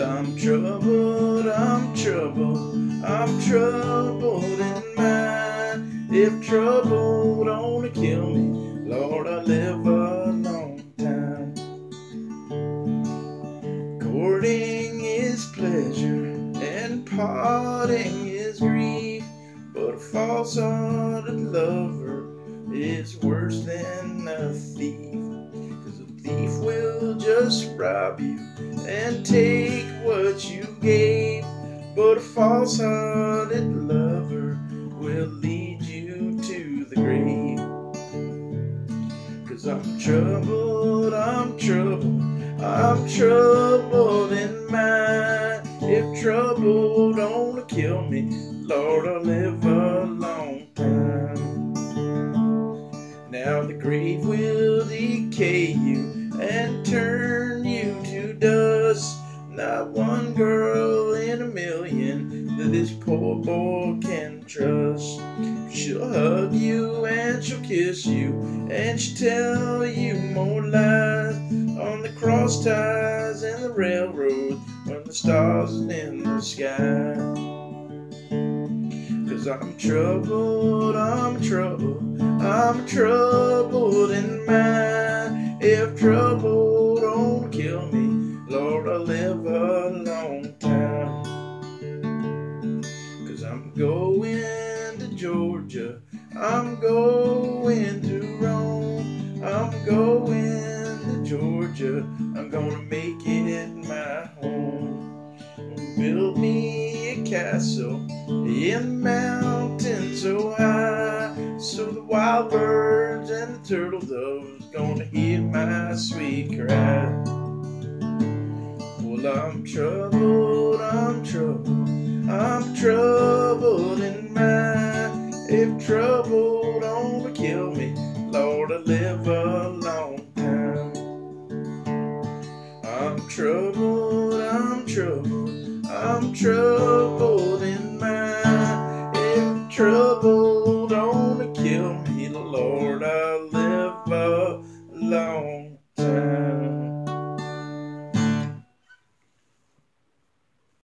I'm troubled, I'm troubled, I'm troubled in mind. If trouble don't kill me, Lord, I live a long time. Courting is pleasure and parting is grief, but a false-hearted lover is worse than a thief. Cause a thief will just rob you and take what you gave, but a false-hearted lover will lead you to the grave. Cause I'm troubled, I'm troubled, I'm troubled in mind. If trouble don't kill me, Lord, I'll live a long time. Now the grave will decay you and turn you to dust. Not one girl in a million that this poor boy can trust. She'll hug you and she'll kiss you and she'll tell you more lies on the cross ties and the railroad when the stars are in the sky. Cause I'm troubled, I'm troubled, I'm troubled in mind. If trouble don't kill me, Lord, I'll live a long time. Cause I'm going to Georgia, I'm going to Rome, I'm going to Georgia, I'm gonna make it my home. Build me a castle in mountains so high, so the wild birds and the turtle doves gonna hear my sweet cry. Well, I'm troubled, I'm troubled, I'm troubled in mind. If trouble don't kill me, Lord, I live a long time. I'm troubled, I'm troubled, I'm troubled